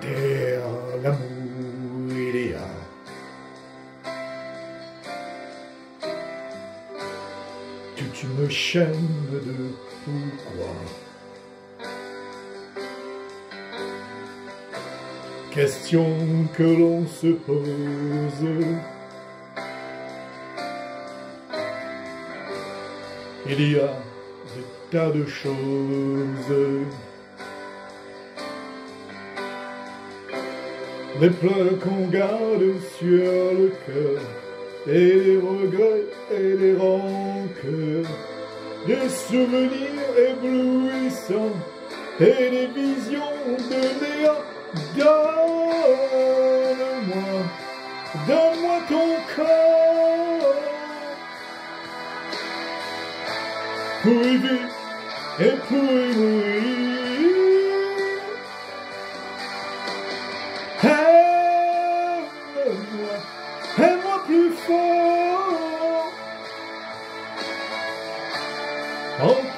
Derrière l'amour, a toute une chaîne de pourquoi? Question que l'on se pose. Il y a des tas de choses. Des pleurs qu'on garde sur le cœur, et des regrets et des rancœurs, des souvenirs éblouissants et des visions de néant. Donne-moi, donne-moi ton corps pour et.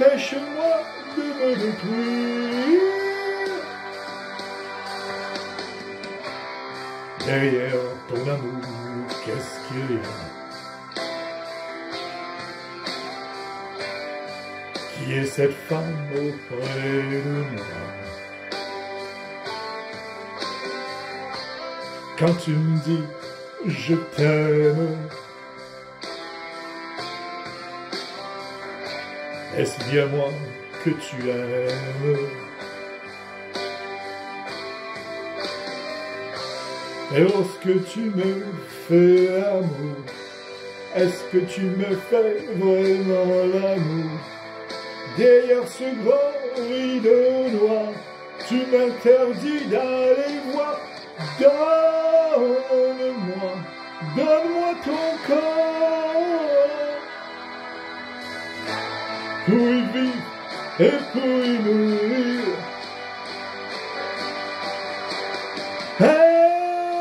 Empêche-moi de me détruire. Derrière ton amour, qu'est-ce qu'il y a? Qui est cette femme auprès de moi? Quand tu me dis je t'aime, est-ce bien moi que tu aimes? Et lorsque tu me fais l'amour, est-ce que tu me fais vraiment l'amour? Derrière ce grand rideau noir, tu m'interdis d'aller voir. Donne-moi, donne-moi ton corps et y mourir. Aime-moi,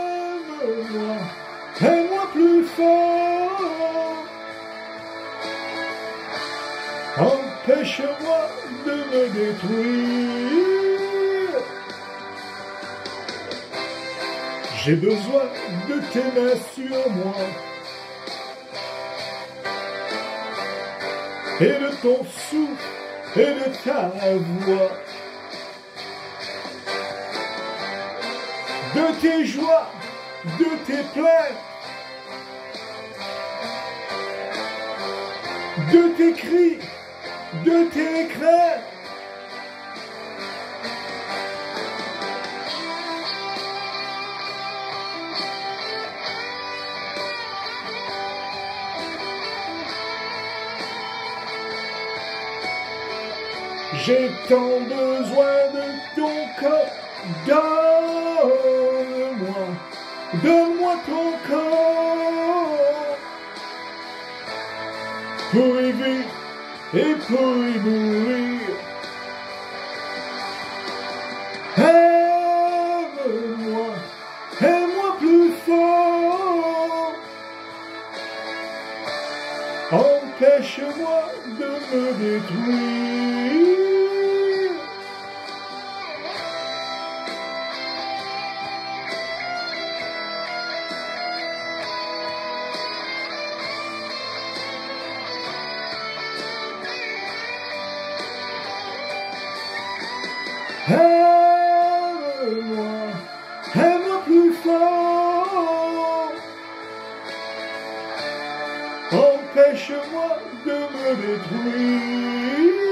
aime-moi plus fort. Empêche-moi de me détruire. J'ai besoin de tes mains sur moi. Et de ton souffle et de ta voix. De tes joies, de tes plaintes. De tes cris, de tes craintes. J'ai tant besoin de ton corps. Donne-moi, donne-moi ton corps. Pour y vivre et pour y mourir. The movie between. limited dream.